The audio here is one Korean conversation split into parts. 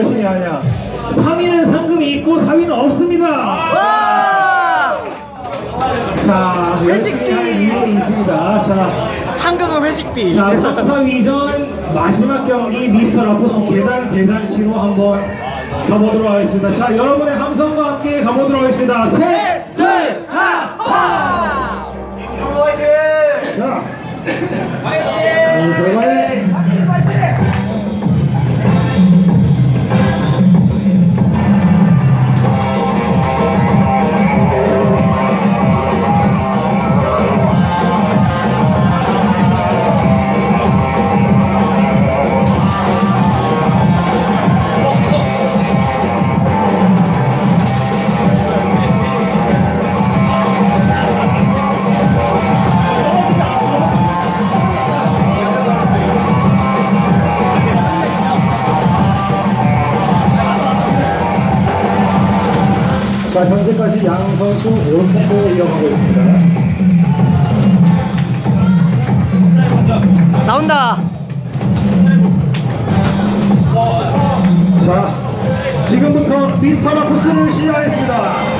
열심히 하냐 3위는 상금이 있고 4위는 없습니다 와! 자 회식비! 있습니다 자 상금은 회식비. 자, 3사 이전 마지막 경기 미스터 라포스 계단 대잔치로 한번 가보도록 하겠습니다. 자, 여러분의 함성과 함께 가보도록 하겠습니다. 셋, 자, 현재까지 양 선수 올콤보 이어가고 있습니다. 나온다. 자, 지금부터 미스터 라포스를 시작하겠습니다.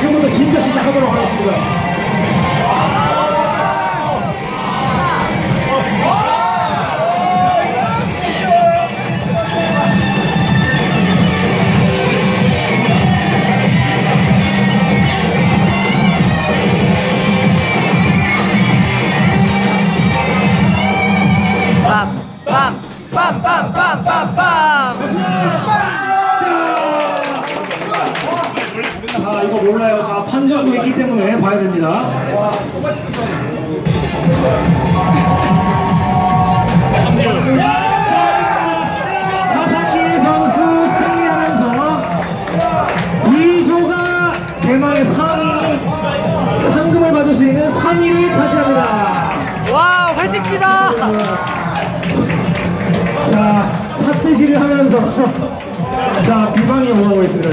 지금부터 진짜 시작하도록 하겠습니다. 자, 이거 몰라요. 자, 판정이 있기 때문에 봐야 됩니다. 차상기 선수 승리하면서 2조가 대망의 3위 상금을 받을 수 있는 3위를 차지합니다. 와, 회식비다. 자, 사태질을 하면서 자, 비방이 오가고 있습니다.